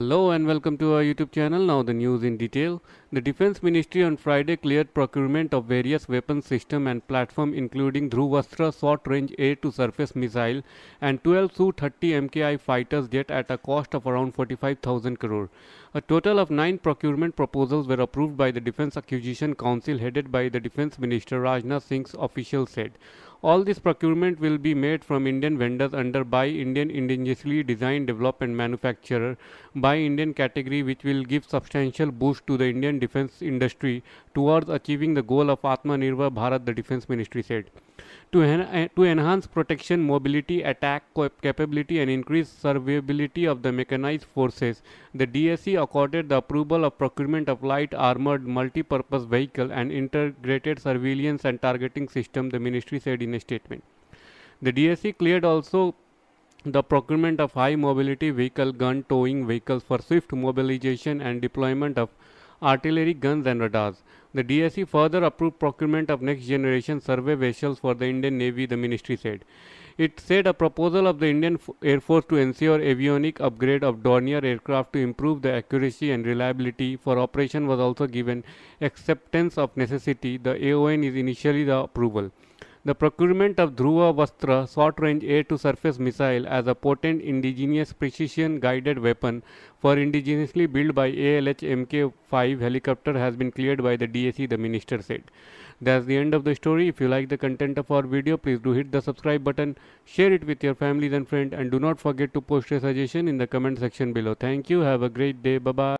Hello and welcome to our YouTube channel. Now the news in detail. The Defense Ministry on Friday cleared procurement of various weapon system and platform including Dhruvastra short-range air-to-surface missile and 12 Su-30 MKI fighters jet at a cost of around 45,000 crore. A total of nine procurement proposals were approved by the Defense Acquisition Council headed by the Defense Minister Rajnath Singh's official said. All this procurement will be made from Indian vendors under Buy Indian indigenously designed, develop and manufacturer Buy Indian category which will give substantial boost to the Indian defense industry towards achieving the goal of Atmanirbhar Bharat, the defense ministry said. To, en- eh, to enhance protection, mobility, attack capability and increase survivability of the mechanized forces, the DSC accorded the approval of procurement of light armored multi-purpose vehicle and integrated surveillance and targeting system, the ministry said in a statement. The DSC cleared also the procurement of high mobility vehicle gun towing vehicles for swift mobilization and deployment of artillery guns and radars. The DSC further approved procurement of next generation survey vessels for the Indian Navy, the ministry said. It said a proposal of the Indian Air Force to ensure avionic upgrade of Dornier aircraft to improve the accuracy and reliability for operation was also given acceptance of necessity. The AON is initially the approval. The procurement of Dhruvastra short-range air-to-surface missile as a potent indigenous precision-guided weapon for indigenously built by ALH Mk5 helicopter has been cleared by the DSC, the minister said. That's the end of the story. If you like the content of our video, please do hit the subscribe button, share it with your families and friends, and do not forget to post a suggestion in the comment section below. Thank you. Have a great day. Bye-bye.